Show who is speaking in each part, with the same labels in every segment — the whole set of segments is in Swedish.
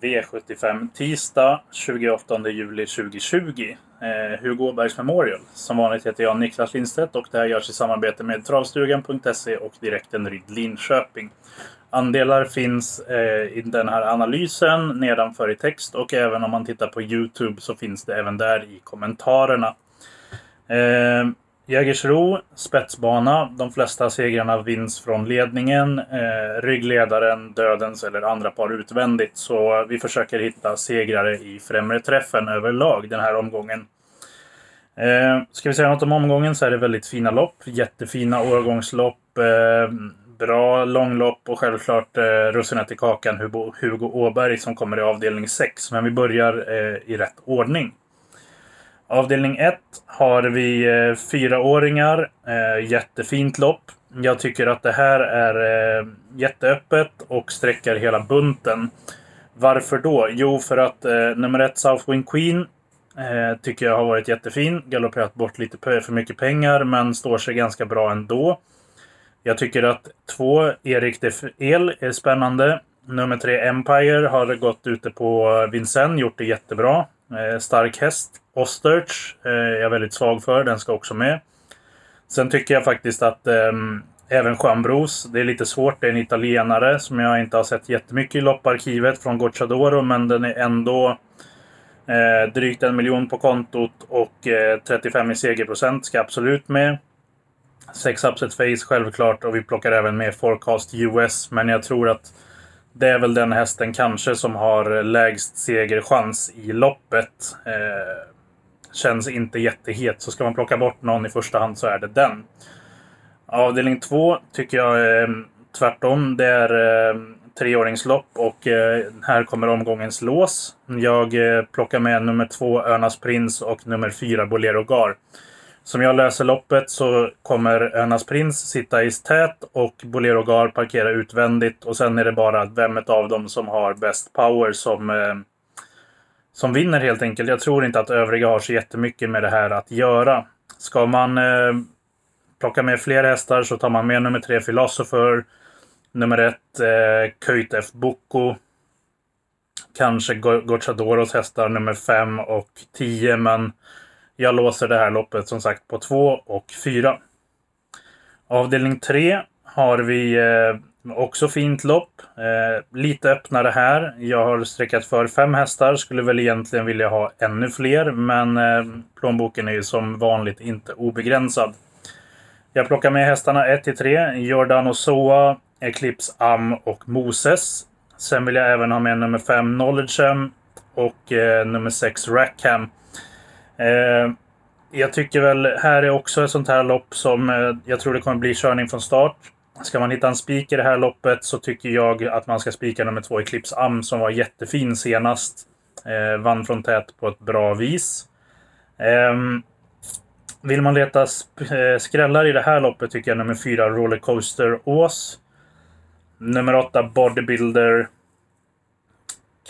Speaker 1: V75 tisdag 28 juli 2020. Eh, Hugo Åbergs Memorial. Som vanligt heter jag Niklas Lindstedt och det här görs i samarbete med travstugan.se och Direkten Ryd Linköping. Andelar finns eh, i den här analysen nedanför i text och även om man tittar på Youtube så finns det även där i kommentarerna. Eh, Jägersro, spetsbana. De flesta segrarna vinns från ledningen. Eh, ryggledaren, dödens eller andra par utvändigt. Så vi försöker hitta segrare i främre träffen överlag den här omgången. Eh, ska vi säga något om omgången så är det väldigt fina lopp. Jättefina årgångslopp. Eh, bra långlopp och självklart eh, russinet i kakan Hugo, Hugo Åberg som kommer i avdelning 6. Men vi börjar eh, i rätt ordning. Avdelning 1 har vi eh, fyraåringar. Eh, jättefint lopp. Jag tycker att det här är eh, jätteöppet och sträcker hela bunten. Varför då? Jo, för att eh, nummer 1 Southwind Queen eh, tycker jag har varit jättefin. Galopperat bort lite för mycket pengar men står sig ganska bra ändå. Jag tycker att 2 Erik de El är spännande. Nummer 3 Empire har gått ute på eh, Vincennes, gjort det jättebra. Eh, stark häst. Osterch eh, är jag väldigt svag för. Den ska också med. Sen tycker jag faktiskt att eh, även Chambros, det är lite svårt. Det är en italienare som jag inte har sett jättemycket i lopparkivet från Gocciadoro. Men den är ändå eh, drygt en miljon på kontot och eh, 35 i segerprocent ska absolut med. 6 upset face självklart och vi plockar även med Forecast US. Men jag tror att det är väl den hästen kanske som har lägst segerchans i loppet. Eh, känns inte jättehet. Så ska man plocka bort någon i första hand så är det den. Avdelning 2 tycker jag är tvärtom. Det är eh, treåringslopp och eh, här kommer omgångens lås. Jag eh, plockar med nummer 2 Örnas Prins och nummer 4 Bolero Gar. Som jag läser loppet så kommer Önas Prins sitta i tät och Bolero Gar parkera utvändigt. Och sen är det bara vem av dem som har bäst power som, eh, som vinner helt enkelt. Jag tror inte att övriga har så jättemycket med det här att göra. Ska man eh, plocka med fler hästar så tar man med nummer tre Philosopher. Nummer ett eh, Köjt F. Boko. Kanske Gocciadoros hästar nummer fem och tio. Men jag låser det här loppet som sagt på 2 och 4. Avdelning 3 har vi eh, också fint lopp. Eh, lite öppnare här. Jag har sträckat för fem hästar. Skulle väl egentligen vilja ha ännu fler. Men eh, plånboken är ju som vanligt inte obegränsad. Jag plockar med hästarna 1 3. Jordan och Soa, Eclipse Am och Moses. Sen vill jag även ha med nummer 5 Knowledgeham och eh, nummer 6 Rackham. Eh, jag tycker väl här är också ett sånt här lopp som eh, jag tror det kommer bli körning från start. Ska man hitta en spik i det här loppet så tycker jag att man ska spika nummer två Eclipse Am som var jättefin senast. Eh, vann från tät på ett bra vis. Eh, vill man leta eh, skrällar i det här loppet tycker jag nummer fyra Rollercoaster Ås. Nummer åtta Bodybuilder.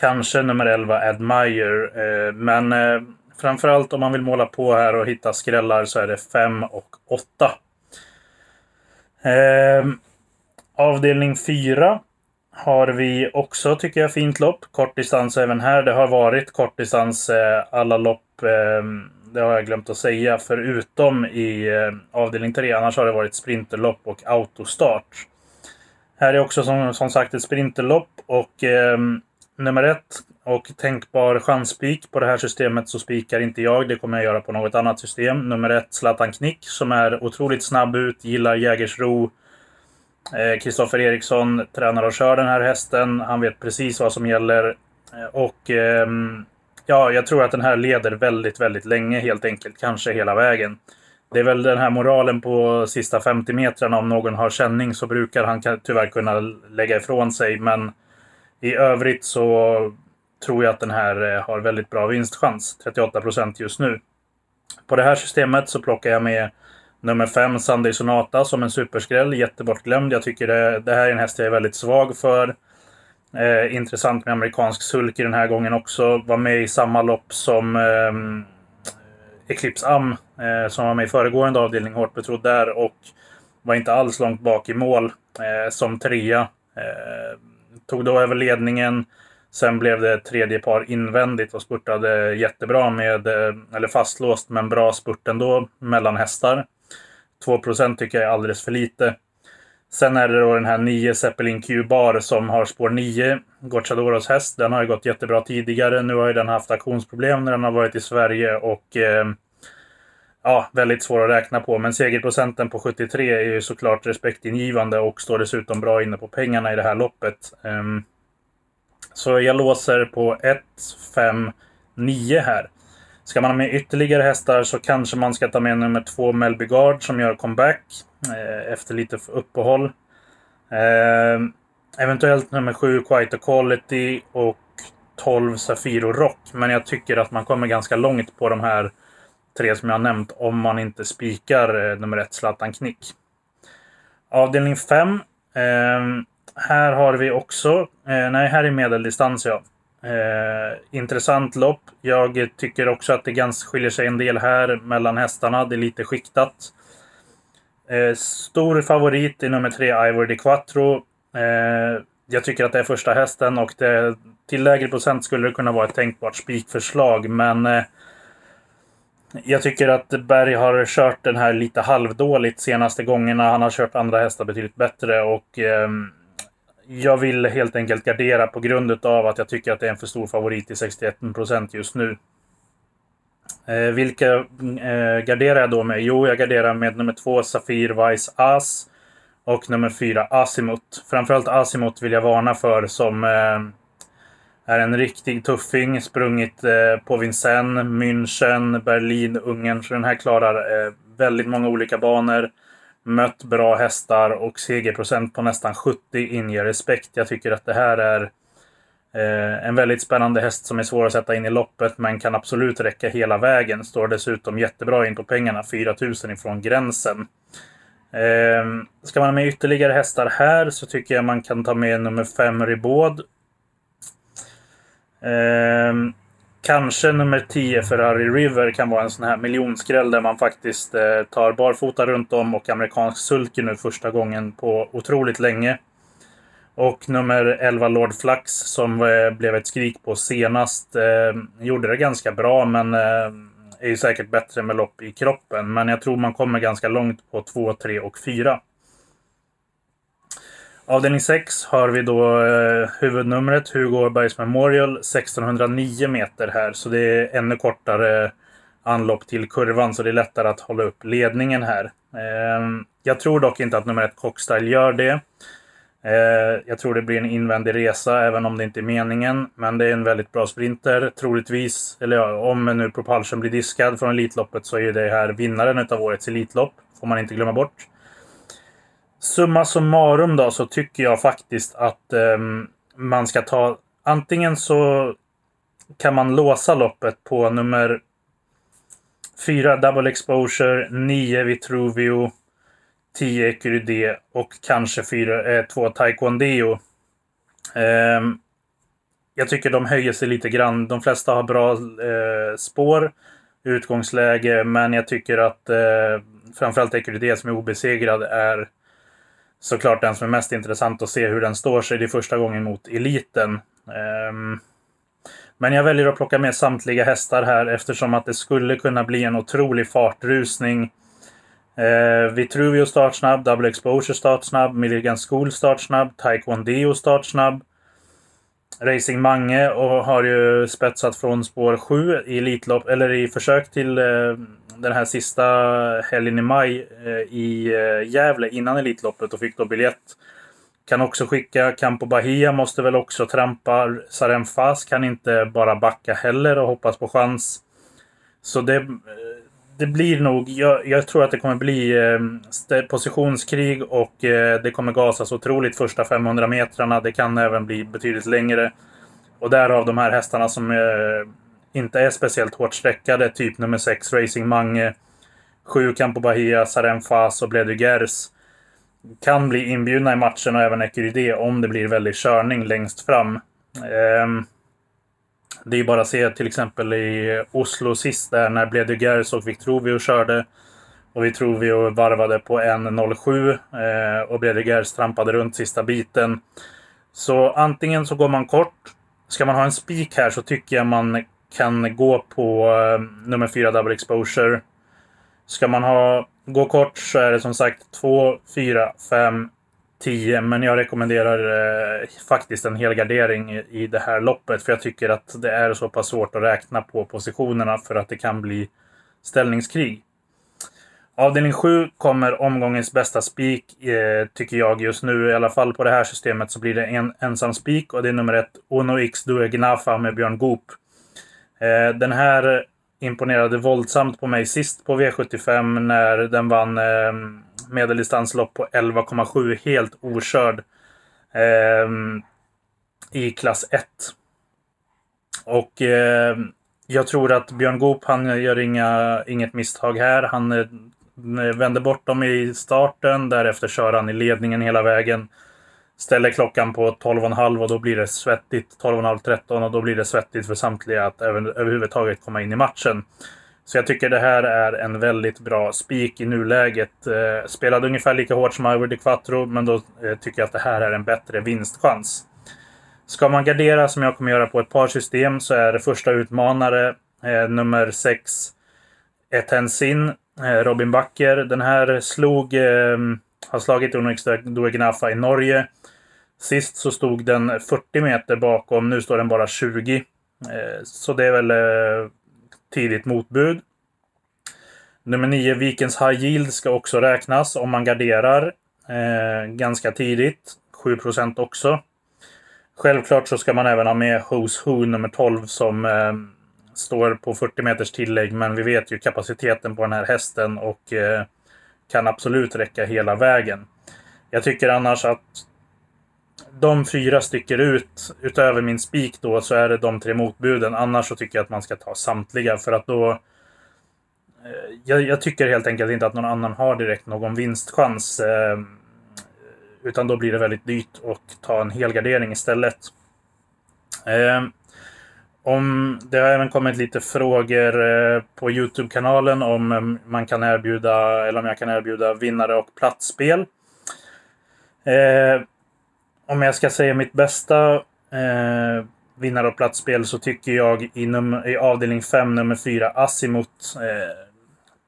Speaker 1: Kanske nummer 11 Admire. Eh, men eh, Framförallt om man vill måla på här och hitta skrällar så är det 5 och 8. Eh, avdelning 4 har vi också, tycker jag, fint lopp. Kortdistans även här. Det har varit kortdistans eh, alla lopp. Eh, det har jag glömt att säga. Förutom i eh, avdelning 3. Annars har det varit sprinterlopp och autostart. Här är också som, som sagt ett sprinterlopp och ehm, nummer ett och tänkbar chansspik på det här systemet så spikar inte jag. Det kommer jag göra på något annat system. Nummer ett Zlatan Knick som är otroligt snabb ut, gillar Jägersro. Eh, Kristoffer eh, Eriksson tränar och kör den här hästen. Han vet precis vad som gäller. Eh, och eh, ja, jag tror att den här leder väldigt, väldigt länge helt enkelt. Kanske hela vägen. Det är väl den här moralen på sista 50 metrarna. Om någon har känning så brukar han tyvärr kunna lägga ifrån sig. Men i övrigt så tror jag att den här eh, har väldigt bra vinstchans. 38 procent just nu. På det här systemet så plockar jag med nummer 5 Sunday Sonata som en superskräll. Jättebortglömd. Jag tycker det, det här är en häst jag är väldigt svag för. Eh, intressant med amerikansk sulky den här gången också. Var med i samma lopp som eh, Eclipse Am eh, som var med i föregående avdelning. Hårt betrodd där och var inte alls långt bak i mål eh, som trea. Eh, tog då över ledningen Sen blev det tredje par invändigt och spurtade jättebra med, eh, eller fastlåst, men bra spurt ändå mellan hästar. 2% tycker jag är alldeles för lite. Sen är det då den här 9 Zeppelin Q-bar som har spår 9. Gocciadoros häst. Den har ju gått jättebra tidigare. Nu har ju den haft aktionsproblem när den har varit i Sverige och eh, ja, väldigt svår att räkna på. Men segerprocenten på 73 är ju såklart respektingivande och står dessutom bra inne på pengarna i det här loppet. Eh, så jag låser på 1, 5, 9 här. Ska man ha med ytterligare hästar så kanske man ska ta med nummer 2 Melby Guard som gör comeback eh, efter lite uppehåll. Eh, eventuellt nummer 7 Quite Quality och 12 Safiro Rock. Men jag tycker att man kommer ganska långt på de här tre som jag har nämnt om man inte spikar eh, nummer 1 Zlatan Knick. Avdelning 5 här har vi också, eh, nej här är medeldistans ja. Eh, intressant lopp. Jag tycker också att det ganska skiljer sig en del här mellan hästarna. Det är lite skiktat. Eh, stor favorit i nummer tre, Ivor Di Quattro. Eh, jag tycker att det är första hästen och det, till lägre procent skulle det kunna vara ett tänkbart spikförslag. Men eh, jag tycker att Berg har kört den här lite halvdåligt senaste gångerna. Han har kört andra hästar betydligt bättre och ehm, jag vill helt enkelt gardera på grund av att jag tycker att det är en för stor favorit i 61% just nu. Eh, vilka eh, garderar jag då med? Jo, jag garderar med nummer två Safir Weiss As och nummer fyra Asimut. Framförallt Asimut vill jag varna för som eh, är en riktig tuffing. Sprungit eh, på Vincennes, München, Berlin, Ungern. Så den här klarar eh, väldigt många olika banor mött bra hästar och segerprocent på nästan 70 inger respekt. Jag tycker att det här är eh, en väldigt spännande häst som är svår att sätta in i loppet men kan absolut räcka hela vägen. Står dessutom jättebra in på pengarna, 4000 ifrån gränsen. Ehm, ska man ha med ytterligare hästar här så tycker jag man kan ta med nummer 5 Ribaud. Ehm, Kanske nummer 10 Ferrari River kan vara en sån här miljonskräll där man faktiskt eh, tar barfota runt om och amerikansk sulky nu första gången på otroligt länge. Och nummer 11 Lord Flax, som eh, blev ett skrik på senast. Eh, gjorde det ganska bra men eh, är ju säkert bättre med lopp i kroppen. Men jag tror man kommer ganska långt på 2, 3 och 4. Avdelning 6 har vi då eh, huvudnumret Hugo Åbergs Memorial 1609 meter här. Så det är ännu kortare anlopp till kurvan så det är lättare att hålla upp ledningen här. Eh, jag tror dock inte att nummer 1 Cockstyle gör det. Eh, jag tror det blir en invändig resa även om det inte är meningen. Men det är en väldigt bra sprinter. Troligtvis, eller ja, om nu Propulsion blir diskad från Elitloppet så är det här vinnaren av årets Elitlopp. Får man inte glömma bort. Summa summarum då så tycker jag faktiskt att eh, man ska ta antingen så kan man låsa loppet på nummer 4 Double Exposure, 9 Vitruvio, 10 Ecuride och kanske 4, eh, 2 Taekwondo. Um, jag tycker de höjer sig lite grann. De flesta har bra eh, spår, utgångsläge, men jag tycker att eh, framförallt Ecuride som är obesegrad är såklart den som är mest intressant att se hur den står sig. Det är första gången mot eliten. Um, men jag väljer att plocka med samtliga hästar här eftersom att det skulle kunna bli en otrolig fartrusning. Eh, Vitruvio startsnabb, Double Exposure startsnabb, Milligan School startsnabb, Taekwondo startsnabb. Racing Mange och har ju spetsat från spår 7 i Elitlopp, eller i försök till eh, den här sista helgen i maj eh, i eh, Gävle innan Elitloppet och fick då biljett. Kan också skicka Campo Bahia, måste väl också trampa. Sarem Fas kan inte bara backa heller och hoppas på chans. Så det, det blir nog, jag, jag, tror att det kommer bli eh, positionskrig och eh, det kommer gasas otroligt första 500 metrarna. Det kan även bli betydligt längre. Och därav de här hästarna som eh, inte är speciellt hårt sträckade. Typ nummer 6 Racing Mange, 7 Campo Bahia, Saren Fas och Bledugers kan bli inbjudna i matchen och även Ecuride om det blir väldigt körning längst fram. Eh, det är bara att se till exempel i Oslo sist där när Bledegers och Victrovio körde. Och Victrovio varvade på 1.07 eh, och Bledegers trampade runt sista biten. Så antingen så går man kort ska man ha en spik här så tycker jag man kan gå på eh, nummer 4 double exposure. Ska man ha, gå kort så är det som sagt 2, 4, 5, 10. Men jag rekommenderar eh, faktiskt en helgardering i, i det här loppet. För jag tycker att det är så pass svårt att räkna på positionerna för att det kan bli ställningskrig. Avdelning 7 kommer omgångens bästa spik, eh, tycker jag just nu. I alla fall på det här systemet så blir det en ensam spik och det är nummer ett Ono X Due Gnafa med Björn Goop. Eh, den här imponerade våldsamt på mig sist på V75 när den vann eh, medeldistanslopp på 11,7 helt okörd. Eh, I klass 1. Och eh, jag tror att Björn Goop han gör inga, inget misstag här. Han eh, vänder bort dem i starten. Därefter kör han i ledningen hela vägen. Ställer klockan på 12,5 och då blir det svettigt. 12,5-13 och då blir det svettigt för samtliga att över, överhuvudtaget komma in i matchen. Så jag tycker det här är en väldigt bra spik i nuläget. Eh, spelade ungefär lika hårt som Ivory de Quattro, men då eh, tycker jag att det här är en bättre vinstchans. Ska man gardera, som jag kommer göra på ett par system, så är det första utmanare eh, nummer 6 Etensin, eh, Robin Backer. Den här slog, eh, har slagit Onyx Duegnafa i Norge. Sist så stod den 40 meter bakom, nu står den bara 20. Eh, så det är väl eh, tidigt motbud. Nummer 9, Vikens High Yield, ska också räknas om man garderar eh, ganska tidigt. 7% också. Självklart så ska man även ha med Who's Who nummer 12 som eh, står på 40 meters tillägg. Men vi vet ju kapaciteten på den här hästen och eh, kan absolut räcka hela vägen. Jag tycker annars att de fyra sticker ut. Utöver min spik då så är det de tre motbuden. Annars så tycker jag att man ska ta samtliga för att då... Eh, jag, jag, tycker helt enkelt inte att någon annan har direkt någon vinstchans. Eh, utan då blir det väldigt dyrt att ta en helgardering istället. Eh, om, det har även kommit lite frågor eh, på Youtube-kanalen om eh, man kan erbjuda, eller om jag kan erbjuda vinnare och platsspel. Eh, om jag ska säga mitt bästa eh, vinnare och platsspel så tycker jag i, num- i avdelning 5, nummer 4, Asimut. Eh,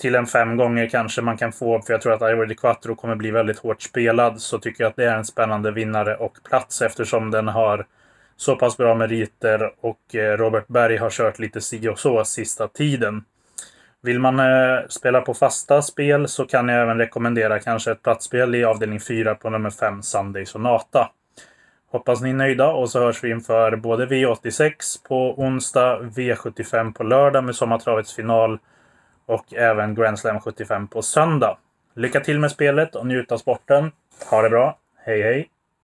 Speaker 1: till en fem gånger kanske man kan få, för jag tror att Ivory de Quattro kommer bli väldigt hårt spelad, så tycker jag att det är en spännande vinnare och plats eftersom den har så pass bra meriter och eh, Robert Berg har kört lite si och så sista tiden. Vill man eh, spela på fasta spel så kan jag även rekommendera kanske ett platsspel i avdelning 4 på nummer 5 Sunday Sonata. Hoppas ni är nöjda och så hörs vi inför både V86 på onsdag, V75 på lördag med Sommartravets final och även Grand Slam 75 på söndag. Lycka till med spelet och njut av sporten. Ha det bra. Hej hej!